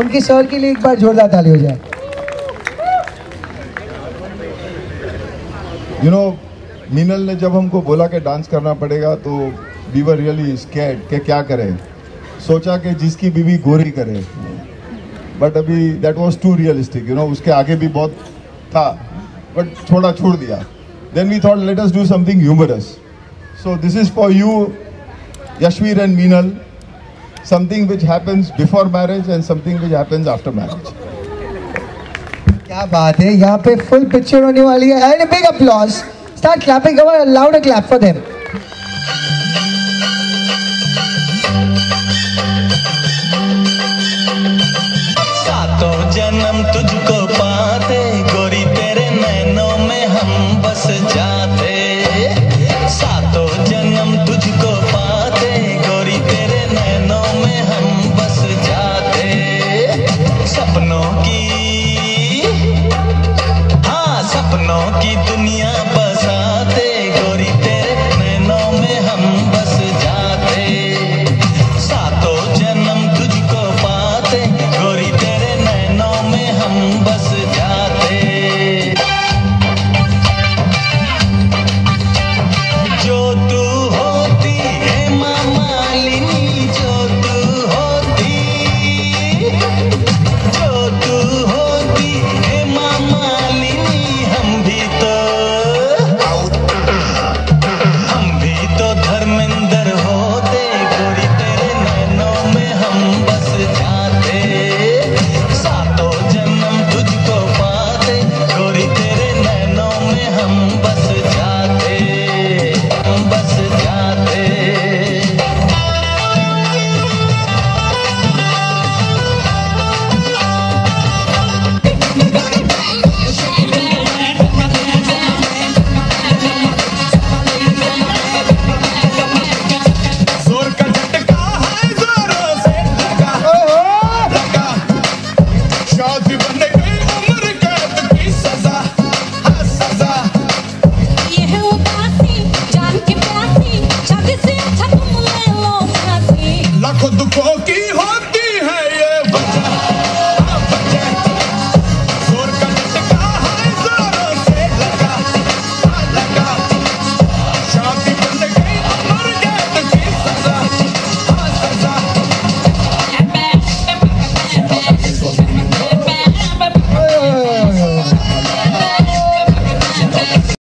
उनकी सर के लिए एक बार जोरदार ताली हो जाए यू नो मीनल ने जब हमको बोला कि डांस करना पड़ेगा तो वी वर रियली स्कैड कि क्या करें। सोचा कि जिसकी बीवी गोरी करे। बट अभी that was too realistic you know उसके आगे भी बहुत था। बट थोड़ा छोड़ दिया। Then we thought let us do something humorous so this is for you Yashveer and Meenal something which happens before marriage and something which happens after marriage. क्या बात है? यहाँ पे फुल पिक्चर होने वाली है। And big applause start clapping cover loud a clap for them सातों जन्म तुझको पाते गोरी तेरे नैनों में हम बस जाते।